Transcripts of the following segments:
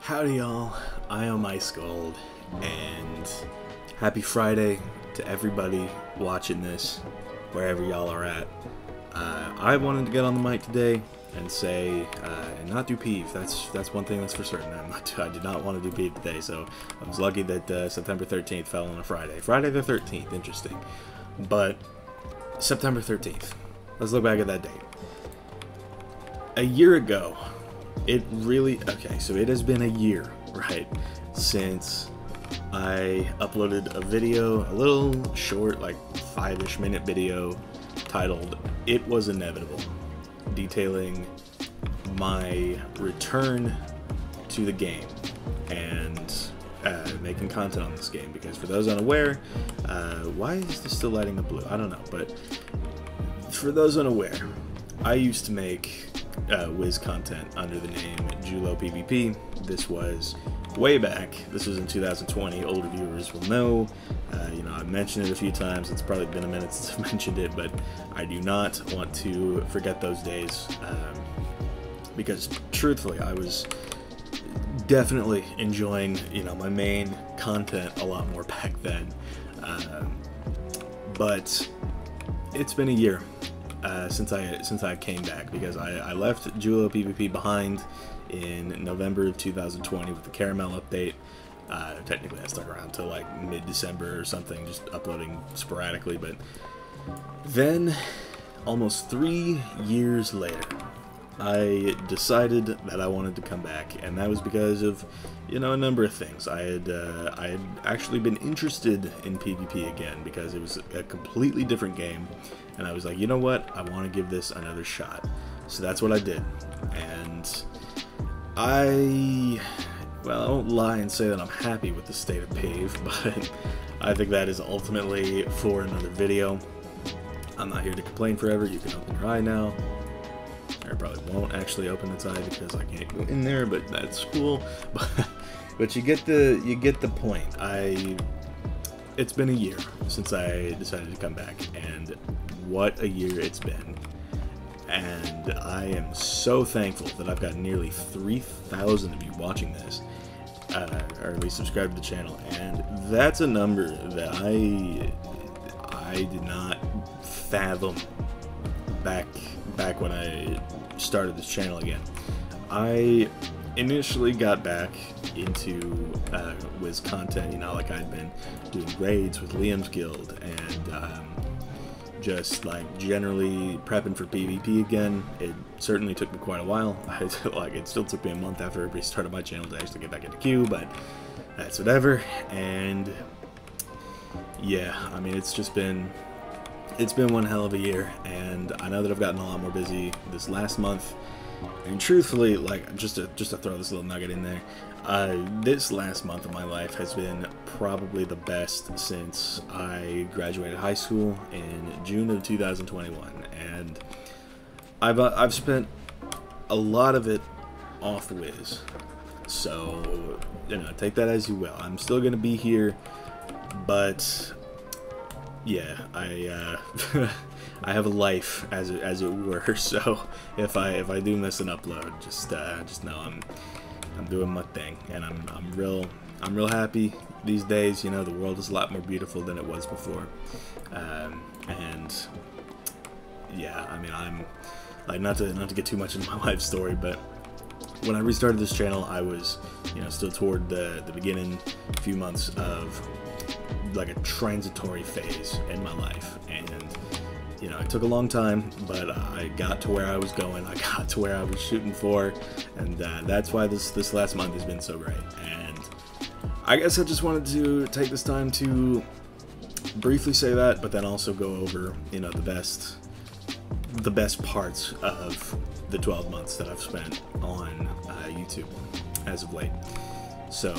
Howdy, y'all. I am Ice Gold, and happy Friday to everybody watching this, wherever y'all are at. Uh, I wanted to get on the mic today and say, uh, and not do peeve. That's that's one thing that's for certain. I'm not, I did not want to do peeve today, so I was lucky that uh, September 13th fell on a Friday. Friday the 13th, interesting. But September 13th. Let's look back at that date. A year ago, it really okay so it has been a year right since i uploaded a video a little short like five-ish minute video titled it was inevitable detailing my return to the game and uh, making content on this game because for those unaware uh, why is this still lighting up blue? I don't know but for those unaware i used to make uh, Wiz content under the name Julo PvP. This was way back. This was in 2020. Older viewers will know. Uh, you know, I've mentioned it a few times. It's probably been a minute since I've mentioned it, but I do not want to forget those days um, because, truthfully, I was definitely enjoying you know my main content a lot more back then. Um, but it's been a year uh, since I since I came back because I, I left Julo PvP behind in November of 2020 with the Karamelle update. Uh, technically, I stuck around till like mid-December or something, just uploading sporadically. But then, almost three years later, I decided that I wanted to come back, and that was because of, you know, a number of things. I had uh, I had actually been interested in PvP again because it was a completely different game, and I was like, you know what, I want to give this another shot. So that's what I did, and I, well, I won't lie and say that I'm happy with the state of Pave, but I think that is ultimately for another video. I'm not here to complain forever. You can open your eye now. I probably won't actually open its eye because I can't go in there, but that's cool. But, you get the you get the point. I it's been a year since I decided to come back, and what a year it's been. And I am so thankful that I've got nearly 3,000 of you watching this, uh, or at least subscribe to the channel. And that's a number that I I did not fathom back back when I started this channel again. I initially got back into uh, Wiz content, you know, like I'd been doing raids with Liam's Guild and um, just like generally prepping for PvP again. It certainly took me quite a while. Like it still took me a month after I restarted my channel to actually get back into queue, but that's whatever. And yeah, I mean, it's just been it's been one hell of a year, and I know that I've gotten a lot more busy this last month. And truthfully, like just to just to throw this little nugget in there, uh, this last month of my life has been probably the best since I graduated high school in June of 2021, and I've uh, I've spent a lot of it off whiz. So you know, take that as you will. I'm still gonna be here, but yeah, I uh, I have a life as it, as it were. So if I if I do miss an upload, just uh, just know I'm I'm doing my thing, and I'm I'm real I'm real happy these days. You know, the world is a lot more beautiful than it was before, um, and yeah, I mean I'm like not to not to get too much into my life story, but when I restarted this channel, I was you know still toward the the beginning few months of like a transitory phase in my life. And you know it took a long time but i got to where i was going. I got to where i was shooting for. And uh, that's why this this last month has been so great. And i guess i just wanted to take this time to briefly say that but then also go over you know the best the best parts of the 12 months that i've spent on uh, youtube as of late. So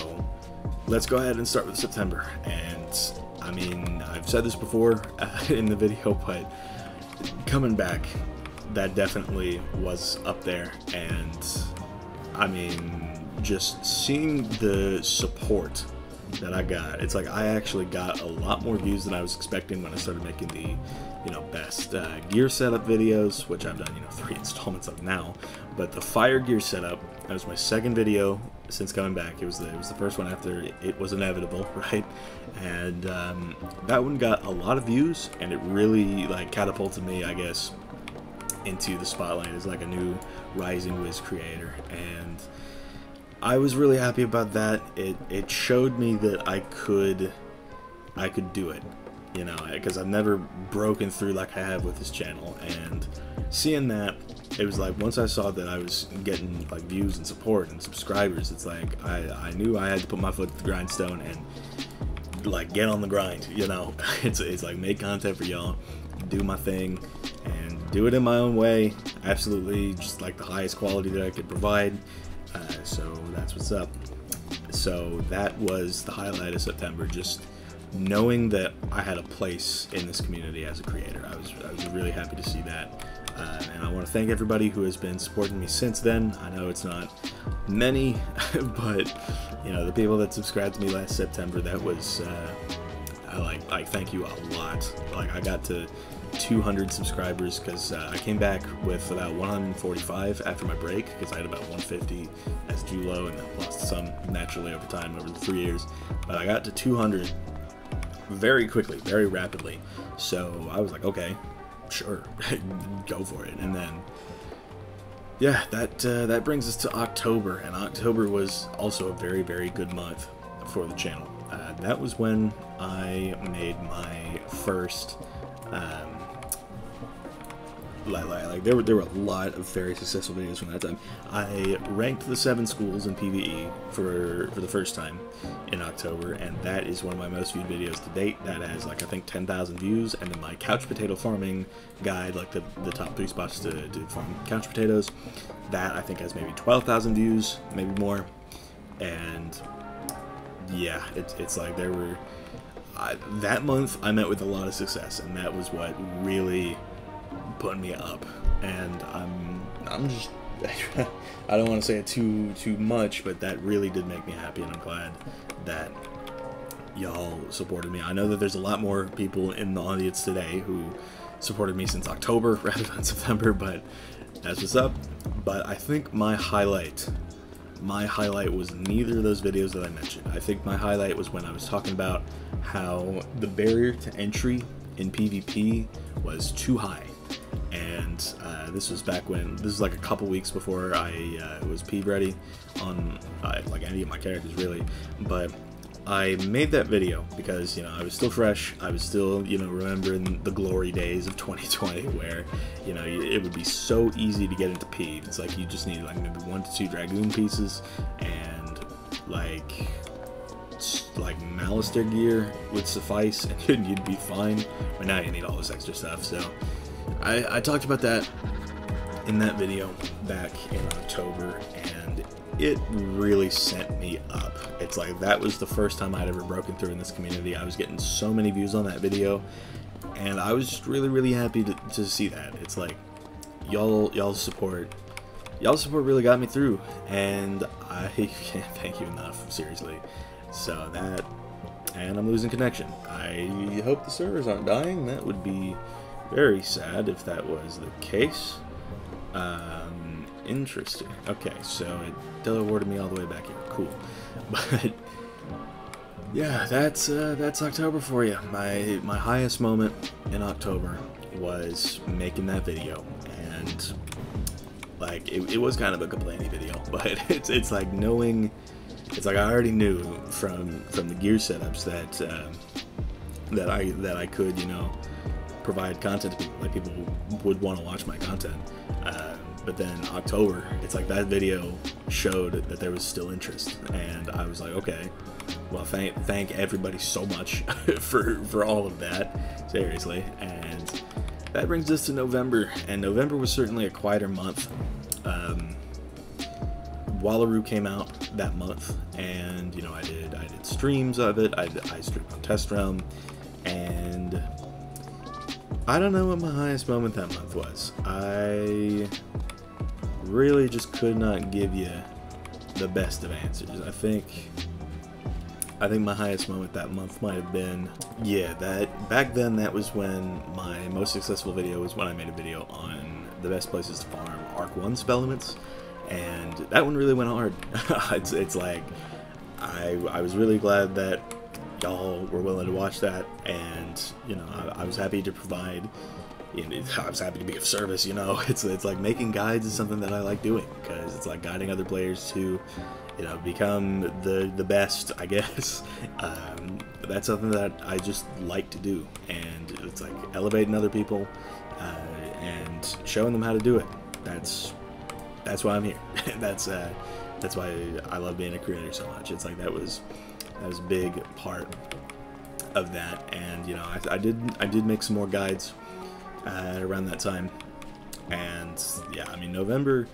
let's go ahead and start with September. And I mean, I've said this before in the video, but coming back, that definitely was up there. And I mean, just seeing the support that I got, it's like I actually got a lot more views than I was expecting when I started making the, you know, best uh, gear setup videos, which I've done, you know, three installments of now. But the fire gear setup, that was my second video since coming back. It was the it was the first one after it was inevitable, right? And um, that one got a lot of views, and it really like catapulted me, I guess, into the spotlight as like a new rising Wiz creator, and I was really happy about that. It it showed me that I could I could do it, you know, because I've never broken through like I have with this channel, and seeing that it was like once I saw that I was getting like views and support and subscribers, it's like I, I knew I had to put my foot to the grindstone and like get on the grind, you know. It's it's like make content for y'all, do my thing, and do it in my own way. Absolutely, just like the highest quality that I could provide. Uh, so that's what's up. So that was the highlight of September. Just knowing that I had a place in this community as a creator. I was I was really happy to see that. Uh, and I want to thank everybody who has been supporting me since then. I know it's not many, but you know the people that subscribed to me last September. That was uh, I like like thank you a lot. Like I got to 200 subscribers because uh, I came back with about 145 after my break because I had about 150 as Julo and lost some naturally over time over the three years. But I got to 200 very quickly, very rapidly. So I was like, okay, sure, go for it. And then, yeah, that uh, that brings us to October, and October was also a very very good month for the channel. Uh, that was when I made my first. Um, like, like, there were there were a lot of very successful videos from that time. I ranked the seven schools in PVE for for the first time in October, and that is one of my most viewed videos to date. That has like I think 10,000 views, and then my couch potato farming guide, like the the top three spots to, to farm couch potatoes, that I think has maybe 12,000 views, maybe more, and yeah, it's it's like there were. I, that month I met with a lot of success, and that was what really put me up. And I'm I'm just I don't want to say it too too much, but that really did make me happy, and I'm glad that y'all supported me. I know that there's a lot more people in the audience today who supported me since October rather than September, but that's what's up. But I think my highlight my highlight was neither of those videos that I mentioned. I think my highlight was when I was talking about how the barrier to entry in PvP was too high. And uh, this was back when, this was like a couple weeks before I uh, was PV ready on uh, like any of my characters really. But I made that video because, you know, I was still fresh. I was still, you know, remembering the glory days of 2020 where, you know, it would be so easy to get into P. It's like you just need like maybe one to two Dragoon pieces and like like Malistaire gear would suffice and you'd be fine. But now you need all this extra stuff. So I, I talked about that in that video back in October and it really sent me up. It's like that was the first time I'd ever broken through in this community. I was getting so many views on that video, and I was just really, really happy to, to see that. It's like y'all, y'all support, y'all support really got me through, and I can't thank you enough, seriously. So that, and I'm losing connection. I hope the servers aren't dying. That would be very sad if that was the case. Um, Interesting. Okay, so it teleported me all the way back here. Cool. But yeah, that's uh, that's October for you. My my highest moment in October was making that video, and like it, it was kind of a complaining video, but it's it's like knowing, it's like I already knew from from the gear setups that uh, that I that I could you know provide content to people, like people would want to watch my content. Uh, but then October, it's like that video showed that there was still interest, and I was like, okay, well, thank thank everybody so much for for all of that, seriously. And that brings us to November, and November was certainly a quieter month. Um, Wallaru came out that month, and you know I did I did streams of it. I, I streamed on Test Realm, I don't know what my highest moment that month was. I really just could not give you the best of answers. I think I think my highest moment that month might have been yeah, that back then that was when my most successful video was when I made a video on the best places to farm Arc 1 spellements. and that one really went hard. it's, it's like I I was really glad that y'all were willing to watch that, and you know I, I was happy to provide. You know, I was happy to be of service. You know, it's it's like making guides is something that I like doing because it's like guiding other players to, you know, become the the best. I guess um, that's something that I just like to do, and it's like elevating other people uh, and showing them how to do it. That's that's why I'm here. that's uh, that's why I love being a creator so much. It's like that was that was a big part of that, and you know I, I did I did make some more guides uh, around that time, and yeah, I mean November.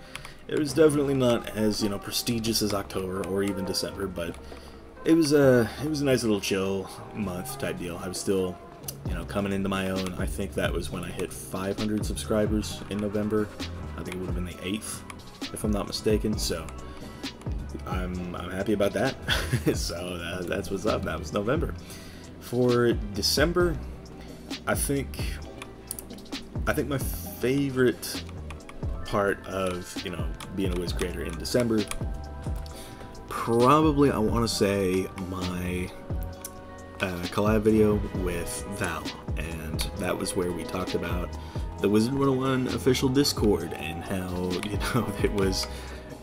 It was definitely not as you know prestigious as October or even December, but it was a it was a nice little chill month type deal. I was still you know coming into my own. I think that was when I hit 500 subscribers in November. I think it would have been the eighth, if I'm not mistaken. So I'm, I'm happy about that. so that, that's what's up. That was November. For December, I think I think my favorite part of you know being a Wiz creator in December probably I want to say my uh, collab video with Val, and that was where we talked about the Wizard 101 official Discord and how you know it was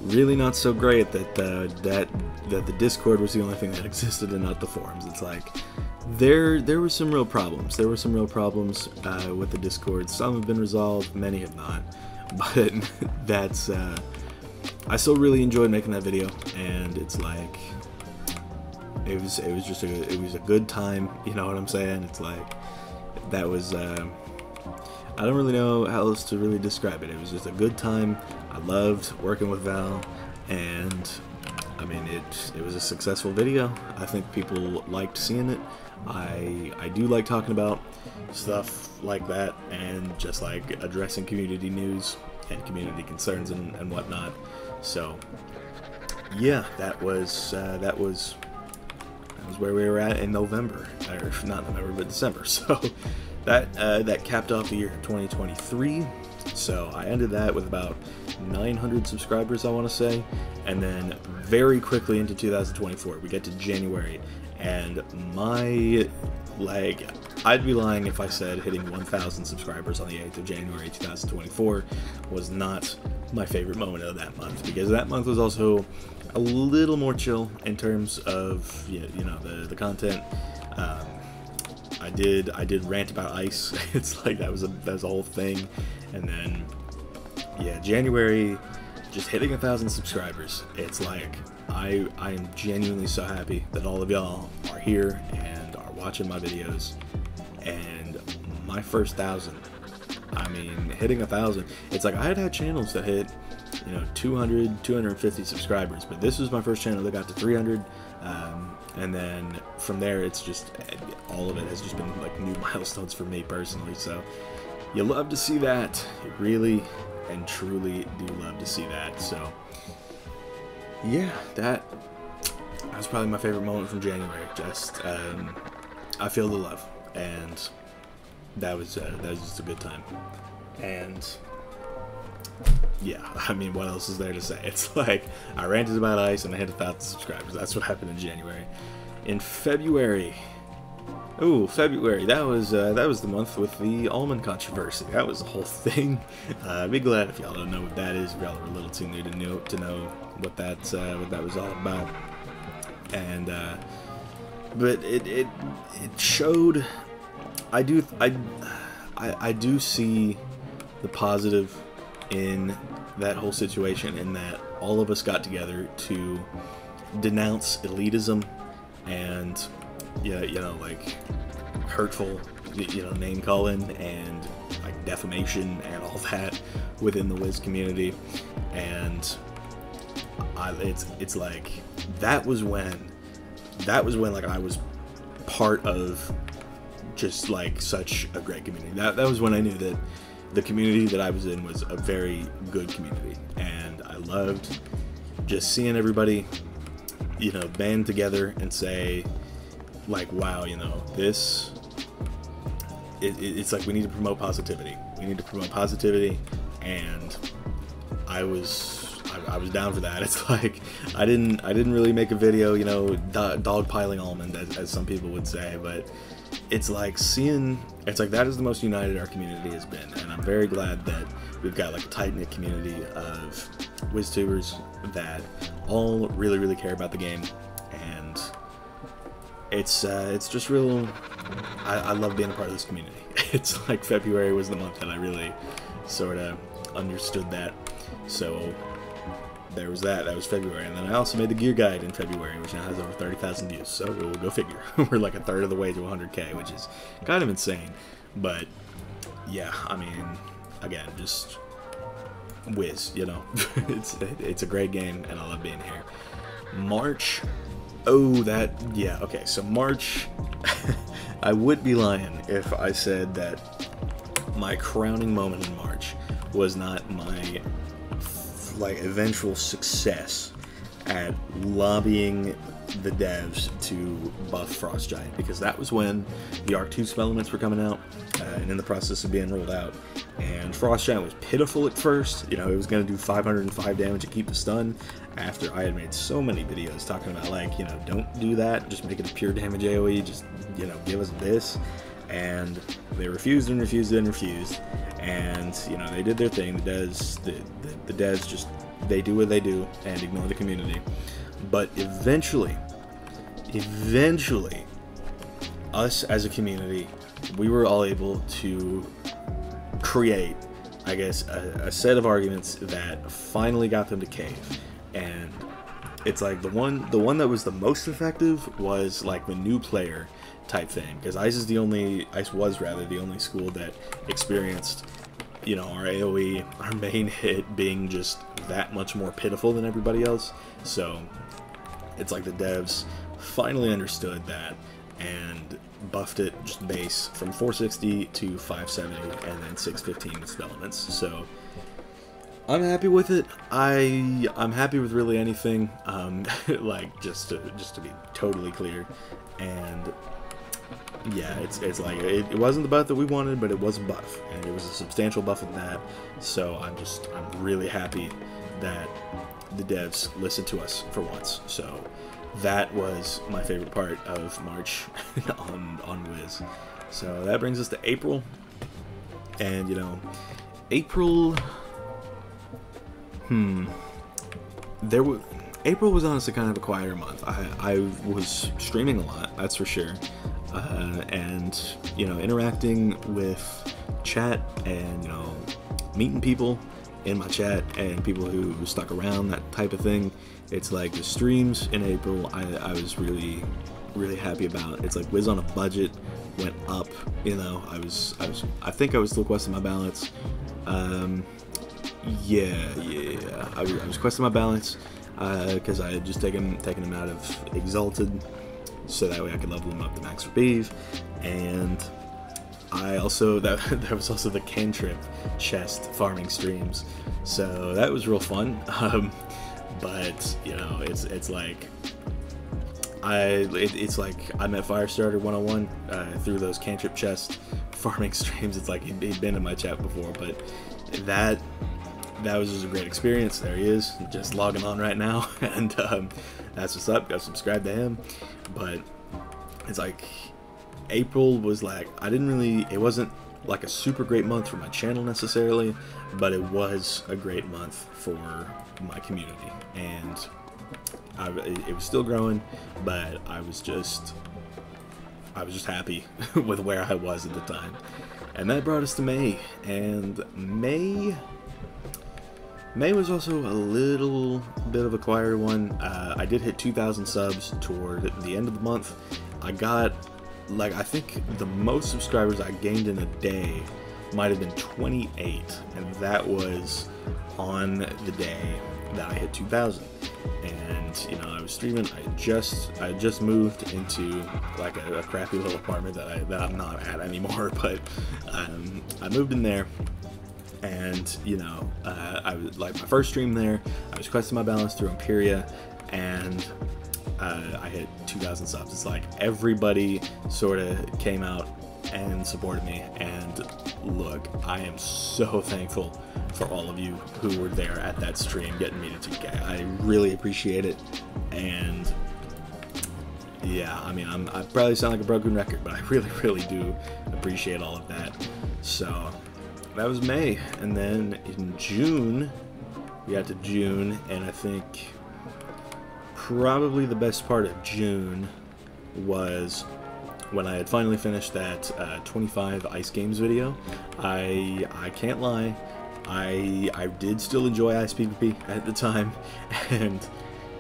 really not so great that uh, that that the Discord was the only thing that existed and not the forums. It's like there there were some real problems. There were some real problems uh, with the Discord. Some have been resolved, many have not. But that's uh, I still really enjoyed making that video, and it's like it was it was just a it was a good time. You know what I'm saying? It's like that was. Uh, I don't really know how else to really describe it. It was just a good time. I loved working with Val, and I mean it. It was a successful video. I think people liked seeing it. I I do like talking about stuff like that and just like addressing community news and community concerns and, and whatnot. So yeah, that was uh, that was that was where we were at in November, or not November, but December. So that uh, that capped off the year 2023. So I ended that with about 900 subscribers, I want to say, and then very quickly into 2024, we get to January, and my like I'd be lying if I said hitting 1,000 subscribers on the 8th of January 2024 was not my favorite moment of that month. Because that month was also a little more chill in terms of you know the the content. Um, I did I did rant about ice. it's like that was a that was a whole thing, and then yeah, January, just hitting a thousand subscribers. It's like I I am genuinely so happy that all of y'all are here and are watching my videos, and my first thousand. I mean, hitting a thousand. It's like I had had channels that hit, you know, 200, 250 subscribers, but this was my first channel that got to 300. Um, and then from there it's just all of it has just been like new milestones for me personally so you love to see that you really and truly do love to see that so yeah that that was probably my favorite moment from January just um, I feel the love and that was uh, that was just a good time and yeah, I mean, what else is there to say? It's like I ranted about ice and I hit a thousand subscribers. That's what happened in January. In February, oh February, that was uh, that was the month with the almond controversy. That was the whole thing. Uh, I'd be glad if y'all don't know what that is. If y'all are a little too new to know to know what that uh, what that was all about. And uh, but it it it showed. I do I I, I do see the positive in that whole situation in that all of us got together to denounce elitism and yeah, you know, like hurtful, you know, name calling and like defamation and all that within the Wiz community, and I, it's it's like that was when that was when like I was part of just like such a great community. That that was when I knew that the community that I was in was a very good community, and I loved just seeing everybody, you know, band together and say, like, wow, you know, this. It, it, it's like we need to promote positivity. We need to promote positivity, and I was I, was down for that. It's like I didn't I didn't really make a video, you know, do, dog piling almond as, as some people would say, but it's like seeing it's like that is the most united our community has been, and I'm very glad that we've got like a tight knit community of WizTubers that all really really care about the game, and it's uh, it's just real. I, I love being a part of this community. It's like February was the month that I really sort of understood that. So there was that. That was February. And then I also made the gear guide in February, which now has over 30,000 views. So we'll go figure. We're like a third of the way to 100k, which is kind of insane. But yeah, I mean, again, just whiz, you know. it's it's a great game, and I love being here. March. Oh, that yeah. Okay, so March. I would be lying if I said that my crowning moment in March was not my like eventual success at lobbying the devs to buff Frost Giant because that was when the Arc 2 spellements were coming out uh, and in the process of being rolled out. And Frost Giant was pitiful at first. You know, it was going to do 505 damage and keep the stun after I had made so many videos talking about, like, you know, don't do that. Just make it a pure damage AoE. Just, you know, give us this. And they refused and refused and refused and you know they did their thing. The devs, the, the, the devs just they do what they do and ignore the community. But eventually, eventually, us as a community, we were all able to create, I guess, a, a set of arguments that finally got them to cave. And it's like the one the one that was the most effective was like the new player type thing because ice is the only ice was rather the only school that experienced you know our aoe our main hit being just that much more pitiful than everybody else so it's like the devs finally understood that and buffed it just base from 460 to 570 and then 615 with developments so I'm happy with it. I I'm happy with really anything. Um, like just to just to be totally clear, and yeah, it's it's like it, it, wasn't the buff that we wanted, but it was a buff, and it was a substantial buff at that. So I'm just I'm really happy that the devs listened to us for once. So that was my favorite part of March on on Wiz. So that brings us to April, and you know, April. Hmm. There was April was honestly kind of a quieter month. I, I was streaming a lot, that's for sure uh, and you know interacting with chat and you know meeting people in my chat and people who stuck around that type of thing. It's like the streams in april i, I was really really happy about. It's like wiz on a budget went up you know. I was i was i think i was still questing my balance. Um yeah yeah i, I was questing my balance because uh, i had just taken taken him out of exalted so that way I could level them up to max Revive. And I also that there was also the cantrip chest farming streams, so that was real fun. Um, but you know, it's it's like I it, it's like I met Firestarter 101 uh, through those cantrip chest farming streams. It's like he'd, he'd been in my chat before, but that that was just a great experience. There he is, just logging on right now, and um, that's what's up. Go subscribe to him. But it's like April was like I didn't really. It wasn't like a super great month for my channel necessarily, but it was a great month for my community, and I, it was still growing, but I was just I was just happy with where I was at the time. And that brought us to May, and May May was also a little bit of a quieter one. Uh, I did hit 2,000 subs toward the end of the month. I got, like, I think the most subscribers I gained in a day might have been 28, and that was on the day that I hit 2,000. And you know, I was streaming. I just I just moved into like a, a crappy little apartment that I that I'm not at anymore. But um, I moved in there and you know, uh, I was like my first stream there. I was questing my balance through Empyrea, and uh, I hit 2,000 subs. It's like everybody sort of came out and supported me. And look, I am so thankful for all of you who were there at that stream getting me to 2K. I really appreciate it. And yeah, I mean, I'm, I probably sound like a broken record, but I really, really do appreciate all of that. So that was May. And then in June, we got to June, and I think probably the best part of June was when I had finally finished that uh, 25 Ice Games video. I I can't lie, I I did still enjoy Ice PvP at the time, and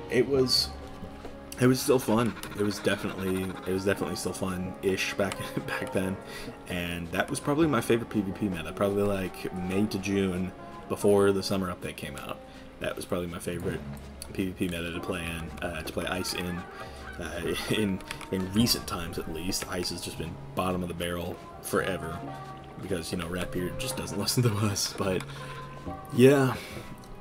it was it was still fun. It was definitely it was definitely still fun ish back back then, and that was probably my favorite PvP meta. Probably like May to June before the summer update came out. That was probably my favorite PvP meta to play in, uh, to play Ice in. Uh, in in recent times, at least, Ice has just been bottom of the barrel forever because you know Ratbeard just doesn't listen to us. But yeah,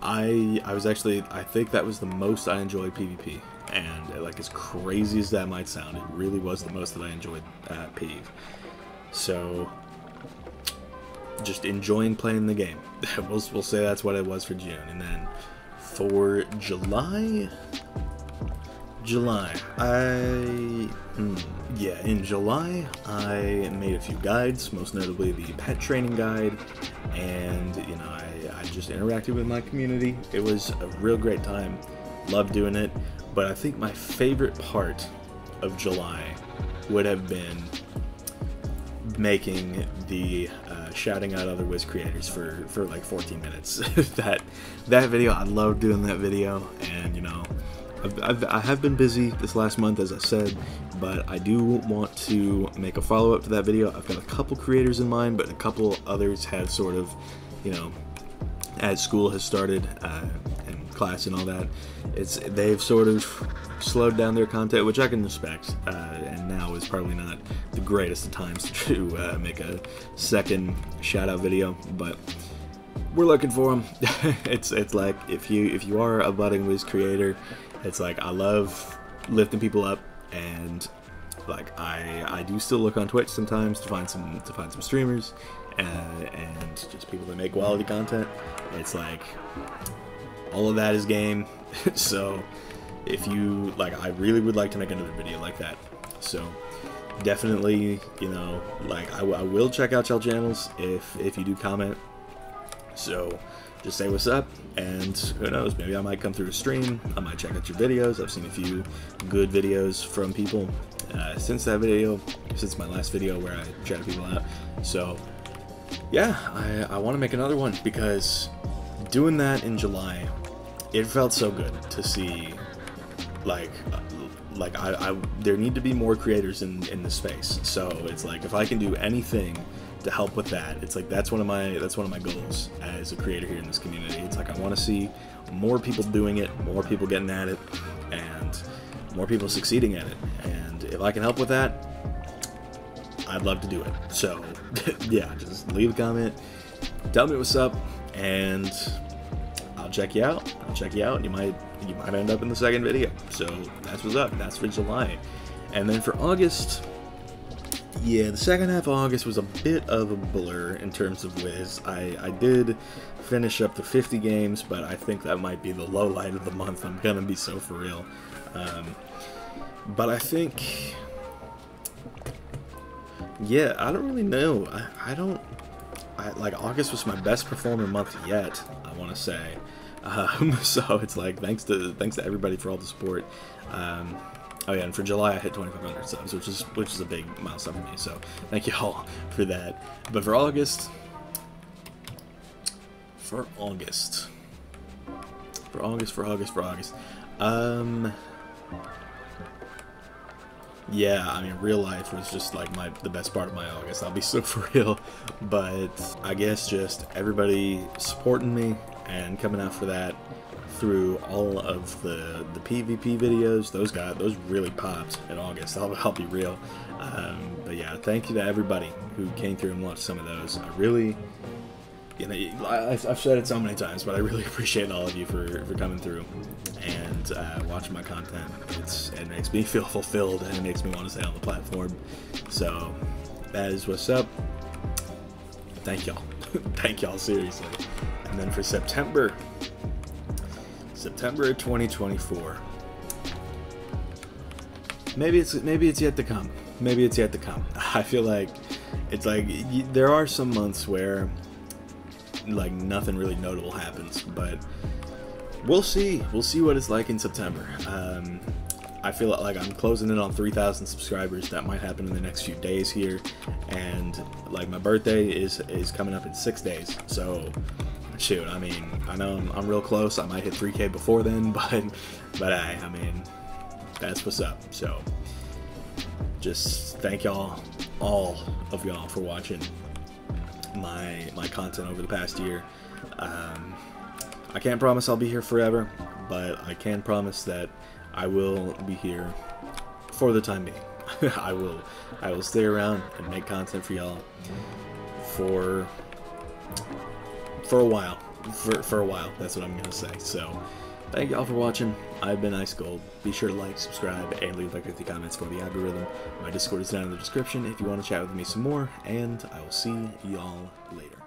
I I was actually I think that was the most I enjoyed PvP, and uh, like as crazy as that might sound, it really was the most that I enjoyed uh, PvP. So just enjoying playing the game. we'll, we'll say that's what it was for June. And then for July, July, I, hmm, yeah, in July, I made a few guides, most notably the pet training guide, and, you know, I, I just interacted with my community. It was a real great time. Loved doing it, but I think my favorite part of July would have been making the uh, shouting out other Wiz creators for for like 14 minutes. that that video, I love doing that video, and you know, I've, I've I have been busy this last month, as I said, but I do want to make a follow up to that video. I've got a couple creators in mind, but a couple others have sort of, you know, as school has started uh, and class and all that, it's they've sort of slowed down their content, which I can respect. Uh, and now is probably not the greatest of times to uh, make a second shout out video, but we're looking for them. it's it's like if you if you are a budding Wiz creator, it's like I love lifting people up and like I I do still look on Twitch sometimes to find some to find some streamers uh, and just people that make quality content. It's like all of that is game. so if you like, I really would like to make another video like that. So definitely, you know, like I, I will check out y'all channels if if you do comment. So just say what's up, and who knows, maybe I might come through a stream, I might check out your videos, I've seen a few good videos from people uh, since that video, since my last video where I chatted people out, so yeah, I, I want to make another one, because doing that in July, it felt so good to see, like, like I, I there need to be more creators in, in the space, so it's like, if I can do anything to help with that. It's like that's one of my that's one of my goals as a creator here in this community. It's like I want to see more people doing it, more people getting at it, and more people succeeding at it. And if I can help with that, I'd love to do it. So yeah, just leave a comment, tell me what's up, and I'll check you out. I'll check you out, and you might you might end up in the second video. So that's what's up. That's for July, and then for August. Yeah, the second half of August was a bit of a blur in terms of Wiz. I, I did finish up the 50 games, but I think that might be the low light of the month. I'm gonna be so for real. Um, but I think, yeah, I don't really know. I, I don't, I, like August was my best performing month yet. I want to say. Um, so it's like thanks to thanks to everybody for all the support. Um, Oh yeah, and for July I hit 2,500 subs, which is which is a big milestone for me. So thank you all for that. But for August, for August, for August, for August, for August, um, yeah, I mean, real life was just like my the best part of my August. I'll be so for real, but I guess just everybody supporting me and coming out for that through all of the the PvP videos. Those got those really popped in August. I'll, I'll be real. Um, but yeah, thank you to everybody who came through and watched some of those. I really, you know, I, have said it so many times, but I really appreciate all of you for, for coming through and uh, watching my content. It's it makes me feel fulfilled and it makes me want to stay on the platform. So that is what's up. Thank y'all. Thank y'all, seriously. And then for September, September 2024. Maybe it's maybe it's yet to come. Maybe it's yet to come. I feel like it's like there are some months where like nothing really notable happens, but we'll see. We'll see what it's like in September. Um, I feel like I'm closing in on 3,000 subscribers. That might happen in the next few days here, and like my birthday is is coming up in six days. So, shoot, I mean, I know I'm, I'm real close. I might hit 3K before then, but but I, I mean, that's what's up. So, just thank y'all, all of y'all, for watching my my content over the past year. Um, I can't promise I'll be here forever, but I can promise that I will be here for the time being. I will I will stay around and make content for y'all for for a while. For, for a while, that's what I'm gonna say. So thank y'all for watching. I've been Ice Gold. Be sure to like, subscribe, and leave like 50 comments for the algorithm. My Discord is down in the description if you want to chat with me some more, and I will see y'all later.